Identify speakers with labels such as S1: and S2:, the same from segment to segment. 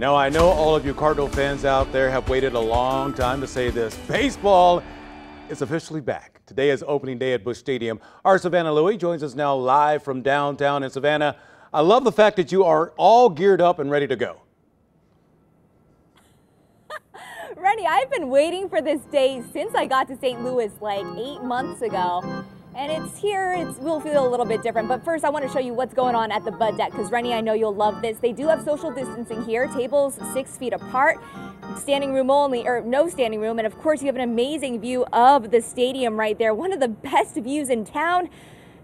S1: Now, I know all of you Cardinal fans out there have waited a long time to say this. Baseball is officially back. Today is opening day at Busch Stadium. Our Savannah Louie joins us now live from downtown in Savannah. I love the fact that you are all geared up and ready to go.
S2: Rennie, I've been waiting for this day since I got to St. Louis like eight months ago. And it's here, it will feel a little bit different. But first, I want to show you what's going on at the Bud Deck because Rennie, I know you'll love this. They do have social distancing here, tables six feet apart, standing room only, or no standing room. And of course, you have an amazing view of the stadium right there, one of the best views in town.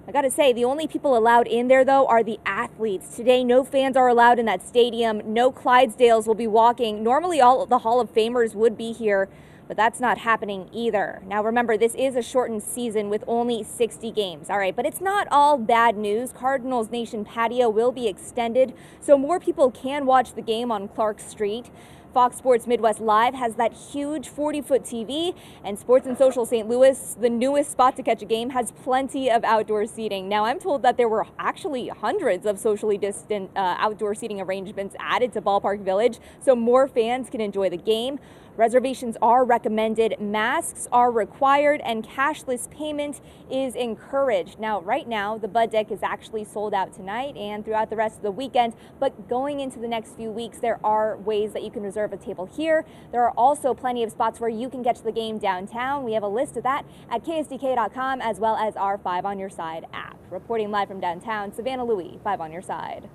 S2: I gotta say, the only people allowed in there though are the athletes. Today, no fans are allowed in that stadium. No Clydesdales will be walking. Normally, all the Hall of Famers would be here, but that's not happening either. Now, remember, this is a shortened season with only 60 games. All right, but it's not all bad news. Cardinals Nation patio will be extended, so more people can watch the game on Clark Street. Fox Sports Midwest Live has that huge 40 foot TV, and Sports and Social St. Louis, the newest spot to catch a game, has plenty of outdoor seating. Now, I'm told that there were actually hundreds of socially distant uh, outdoor seating arrangements added to Ballpark Village, so more fans can enjoy the game. Reservations are recommended, masks are required, and cashless payment is encouraged. Now, right now, the Bud Deck is actually sold out tonight and throughout the rest of the weekend, but going into the next few weeks, there are ways that you can reserve a table here. There are also plenty of spots where you can catch the game downtown. We have a list of that at ksdk.com as well as our 5 on Your Side app. Reporting live from downtown, Savannah Louie, 5 on Your Side.